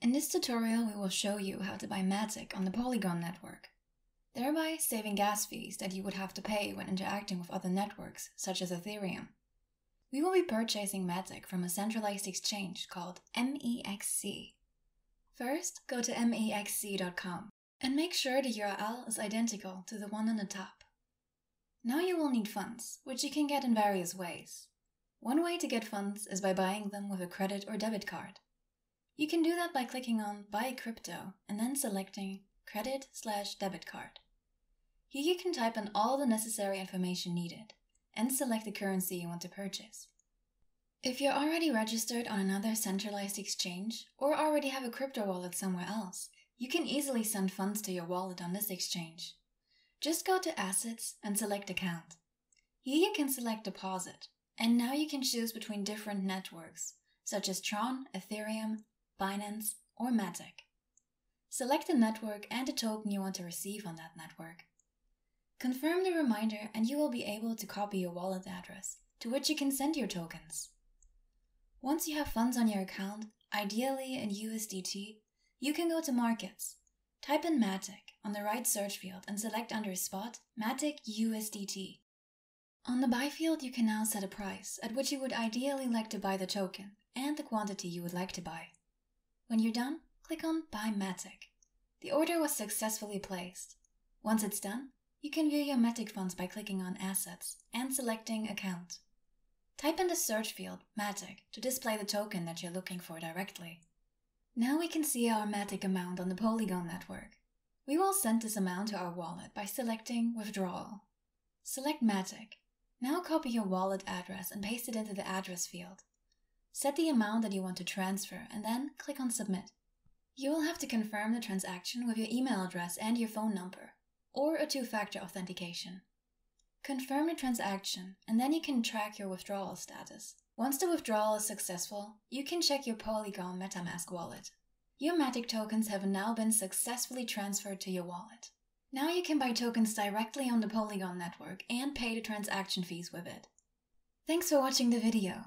In this tutorial, we will show you how to buy Matic on the Polygon network, thereby saving gas fees that you would have to pay when interacting with other networks, such as Ethereum. We will be purchasing Matic from a centralized exchange called MEXC. First, go to mexc.com and make sure the URL is identical to the one on the top. Now you will need funds, which you can get in various ways. One way to get funds is by buying them with a credit or debit card. You can do that by clicking on Buy Crypto and then selecting Credit slash Debit Card. Here you can type in all the necessary information needed and select the currency you want to purchase. If you're already registered on another centralized exchange or already have a crypto wallet somewhere else, you can easily send funds to your wallet on this exchange. Just go to Assets and select Account. Here you can select Deposit, and now you can choose between different networks, such as Tron, Ethereum, Binance, or Matic. Select the network and the token you want to receive on that network. Confirm the reminder and you will be able to copy your wallet address, to which you can send your tokens. Once you have funds on your account, ideally in USDT, you can go to Markets. Type in Matic on the right search field and select under Spot Matic USDT. On the buy field, you can now set a price at which you would ideally like to buy the token and the quantity you would like to buy. When you're done, click on Buy Matic. The order was successfully placed. Once it's done, you can view your Matic funds by clicking on Assets and selecting Account. Type in the search field Matic to display the token that you're looking for directly. Now we can see our Matic amount on the Polygon network. We will send this amount to our wallet by selecting Withdrawal. Select Matic. Now copy your wallet address and paste it into the address field. Set the amount that you want to transfer and then click on Submit. You will have to confirm the transaction with your email address and your phone number, or a two-factor authentication. Confirm the transaction, and then you can track your withdrawal status. Once the withdrawal is successful, you can check your Polygon MetaMask wallet. Your Matic tokens have now been successfully transferred to your wallet. Now you can buy tokens directly on the Polygon network and pay the transaction fees with it. Thanks for watching the video,